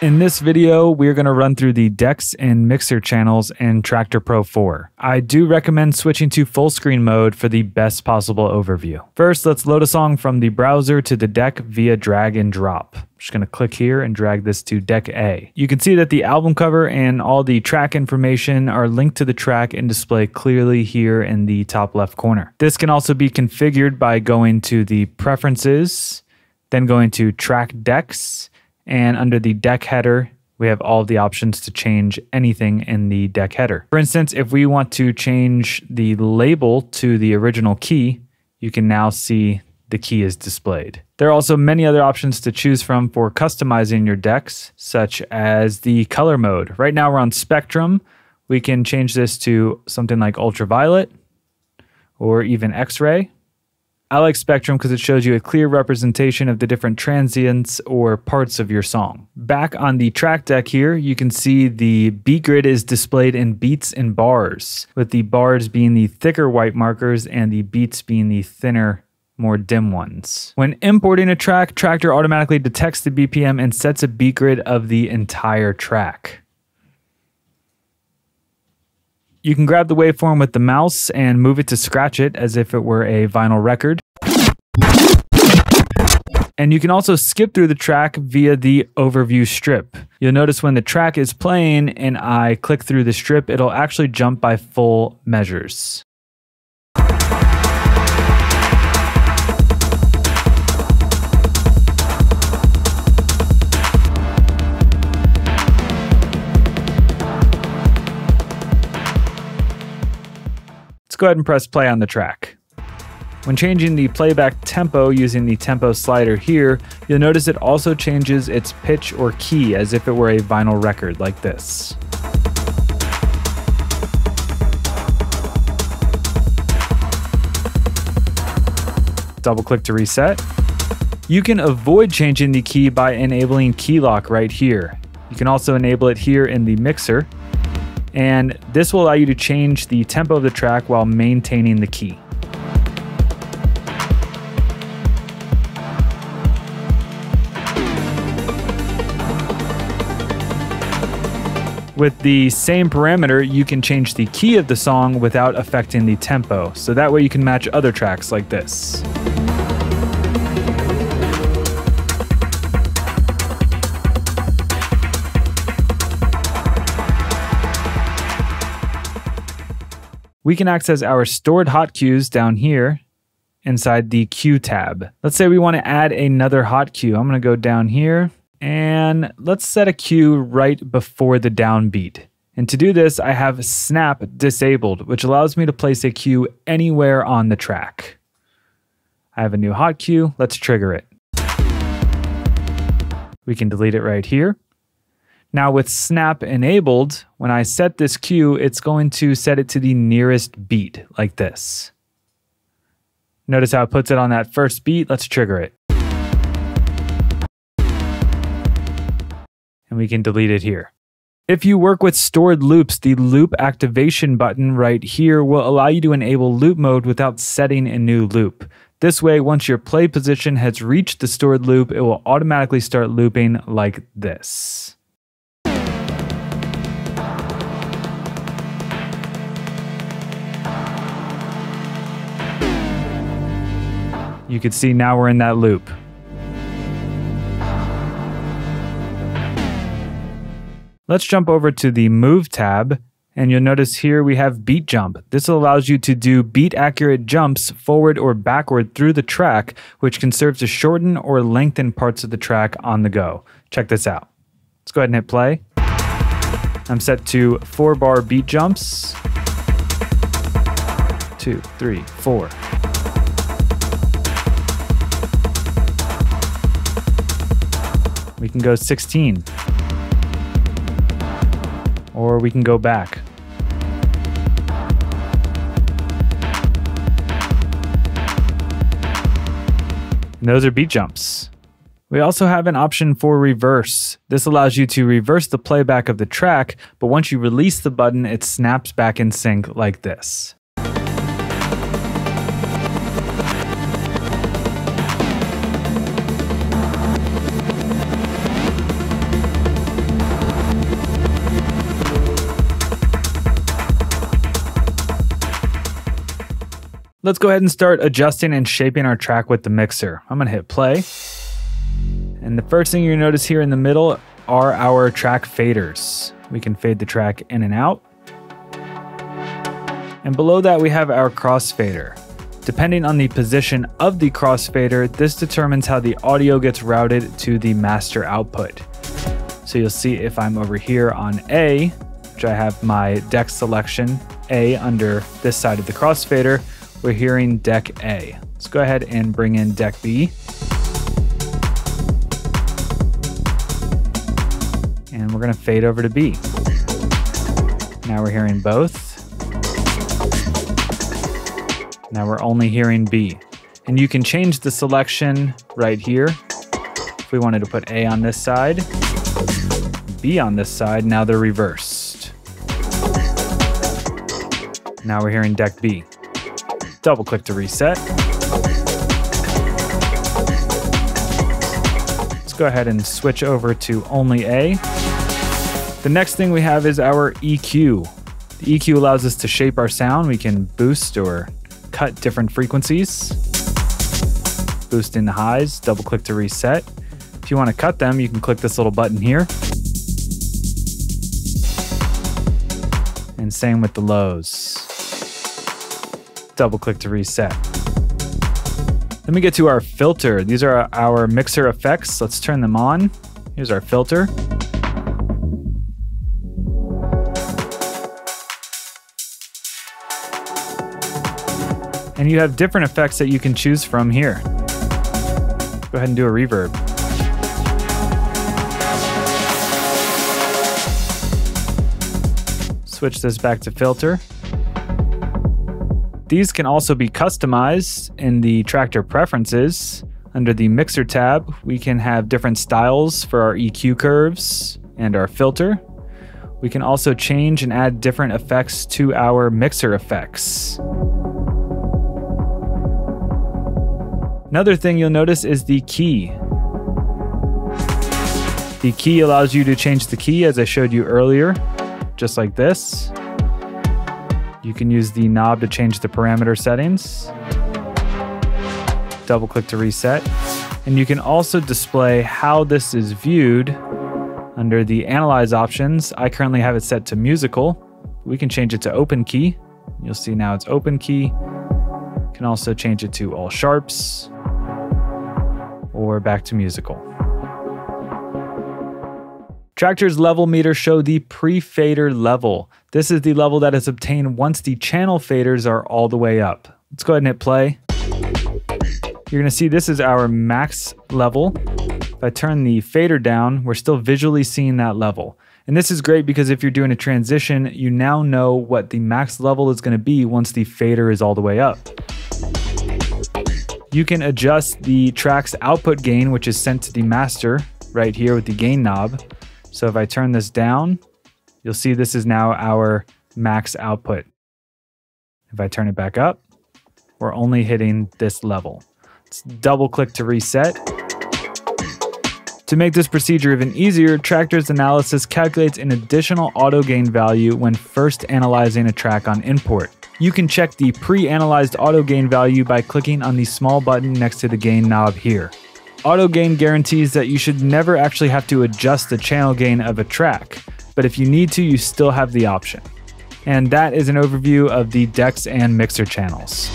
In this video, we're going to run through the decks and mixer channels in Traktor Pro 4. I do recommend switching to full screen mode for the best possible overview. First, let's load a song from the browser to the deck via drag and drop. I'm just going to click here and drag this to deck A. You can see that the album cover and all the track information are linked to the track and display clearly here in the top left corner. This can also be configured by going to the preferences, then going to track decks, and under the deck header, we have all the options to change anything in the deck header. For instance, if we want to change the label to the original key, you can now see the key is displayed. There are also many other options to choose from for customizing your decks, such as the color mode. Right now we're on Spectrum. We can change this to something like ultraviolet or even X-ray. I like Spectrum because it shows you a clear representation of the different transients or parts of your song. Back on the track deck here, you can see the beat grid is displayed in beats and bars, with the bars being the thicker white markers and the beats being the thinner more dim ones. When importing a track, Traktor automatically detects the BPM and sets a beat grid of the entire track. You can grab the waveform with the mouse and move it to scratch it as if it were a vinyl record. And you can also skip through the track via the overview strip. You'll notice when the track is playing and I click through the strip, it'll actually jump by full measures. Go ahead and press play on the track. When changing the playback tempo using the tempo slider here, you'll notice it also changes its pitch or key as if it were a vinyl record like this. Double click to reset. You can avoid changing the key by enabling key lock right here. You can also enable it here in the mixer and this will allow you to change the tempo of the track while maintaining the key. With the same parameter, you can change the key of the song without affecting the tempo, so that way you can match other tracks like this. We can access our stored hot cues down here inside the cue tab. Let's say we want to add another hot cue. I'm going to go down here and let's set a cue right before the downbeat. And to do this, I have snap disabled, which allows me to place a cue anywhere on the track. I have a new hot cue. Let's trigger it. We can delete it right here. Now with snap enabled, when I set this cue, it's going to set it to the nearest beat like this. Notice how it puts it on that first beat. Let's trigger it. And we can delete it here. If you work with stored loops, the loop activation button right here will allow you to enable loop mode without setting a new loop. This way, once your play position has reached the stored loop, it will automatically start looping like this. You can see now we're in that loop. Let's jump over to the Move tab, and you'll notice here we have Beat Jump. This allows you to do beat accurate jumps forward or backward through the track, which can serve to shorten or lengthen parts of the track on the go. Check this out. Let's go ahead and hit play. I'm set to four bar beat jumps. Two, three, four. We can go 16. Or we can go back. And those are beat jumps. We also have an option for reverse. This allows you to reverse the playback of the track, but once you release the button, it snaps back in sync like this. Let's go ahead and start adjusting and shaping our track with the mixer. I'm gonna hit play. And the first thing you notice here in the middle are our track faders. We can fade the track in and out. And below that we have our crossfader. Depending on the position of the crossfader, this determines how the audio gets routed to the master output. So you'll see if I'm over here on A, which I have my deck selection A under this side of the crossfader, we're hearing deck A. Let's go ahead and bring in deck B. And we're gonna fade over to B. Now we're hearing both. Now we're only hearing B. And you can change the selection right here. If we wanted to put A on this side, B on this side, now they're reversed. Now we're hearing deck B. Double click to reset. Let's go ahead and switch over to only A. The next thing we have is our EQ. The EQ allows us to shape our sound. We can boost or cut different frequencies. Boost in the highs, double click to reset. If you want to cut them, you can click this little button here. And same with the lows. Double click to reset. Then we get to our filter. These are our mixer effects. Let's turn them on. Here's our filter. And you have different effects that you can choose from here. Go ahead and do a reverb. Switch this back to filter. These can also be customized in the Traktor preferences. Under the mixer tab, we can have different styles for our EQ curves and our filter. We can also change and add different effects to our mixer effects. Another thing you'll notice is the key. The key allows you to change the key as I showed you earlier, just like this. You can use the knob to change the parameter settings. Double click to reset. And you can also display how this is viewed under the analyze options. I currently have it set to musical. We can change it to open key. You'll see now it's open key. Can also change it to all sharps or back to musical. Traktor's level meter show the pre-fader level. This is the level that is obtained once the channel faders are all the way up. Let's go ahead and hit play. You're gonna see this is our max level. If I turn the fader down, we're still visually seeing that level. And this is great because if you're doing a transition, you now know what the max level is gonna be once the fader is all the way up. You can adjust the track's output gain, which is sent to the master right here with the gain knob. So if I turn this down, you'll see this is now our max output. If I turn it back up, we're only hitting this level. Let's double click to reset. To make this procedure even easier, Traktor's analysis calculates an additional auto gain value when first analyzing a track on import. You can check the pre-analyzed auto gain value by clicking on the small button next to the gain knob here. Auto gain guarantees that you should never actually have to adjust the channel gain of a track, but if you need to, you still have the option. And that is an overview of the decks and mixer channels.